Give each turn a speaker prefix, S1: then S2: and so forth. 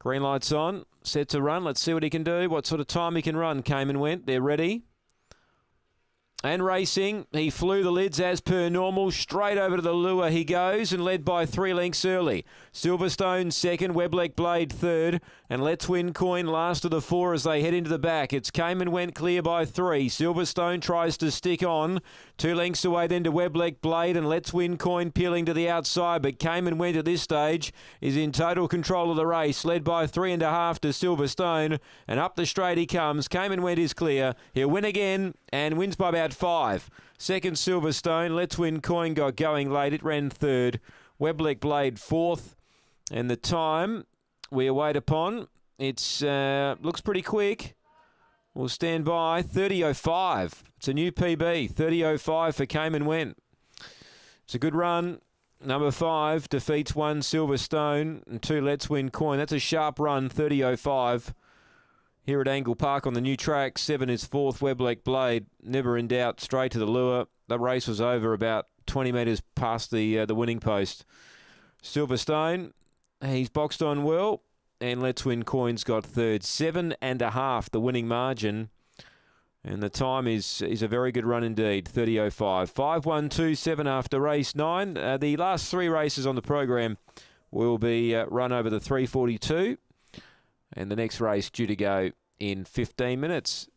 S1: Green lights on, set to run. Let's see what he can do. What sort of time he can run. Came and went. They're ready. And racing, he flew the lids as per normal. Straight over to the lure he goes and led by three lengths early. Silverstone second, Webleck Blade third, and Let's Win Coin last of the four as they head into the back. It's came and went clear by three. Silverstone tries to stick on. Two lengths away then to Webleck Blade and Let's Win Coin peeling to the outside, but came and went at this stage is in total control of the race, led by three and a half to Silverstone, and up the straight he comes. Came and went is clear. He'll win again and wins by about five. Second Silverstone. Let's Win Coin got going late. It ran third. Webleck Blade fourth. And the time we await upon, it's uh, looks pretty quick. We'll stand by 30.05. It's a new PB, 30.05 for Came and Went. It's a good run. Number five defeats one Silverstone and two Let's Win Coin. That's a sharp run, 30.05. Here at Angle Park on the new track, seven is fourth Webleck Blade. Never in doubt, straight to the lure. The race was over about 20 metres past the uh, the winning post. Silverstone, he's boxed on well, and Let's Win Coins got third. Seven and a half, the winning margin. And the time is is a very good run indeed, 30.05. 5.127 after race nine. Uh, the last three races on the program will be uh, run over the 342. And the next race due to go in 15 minutes.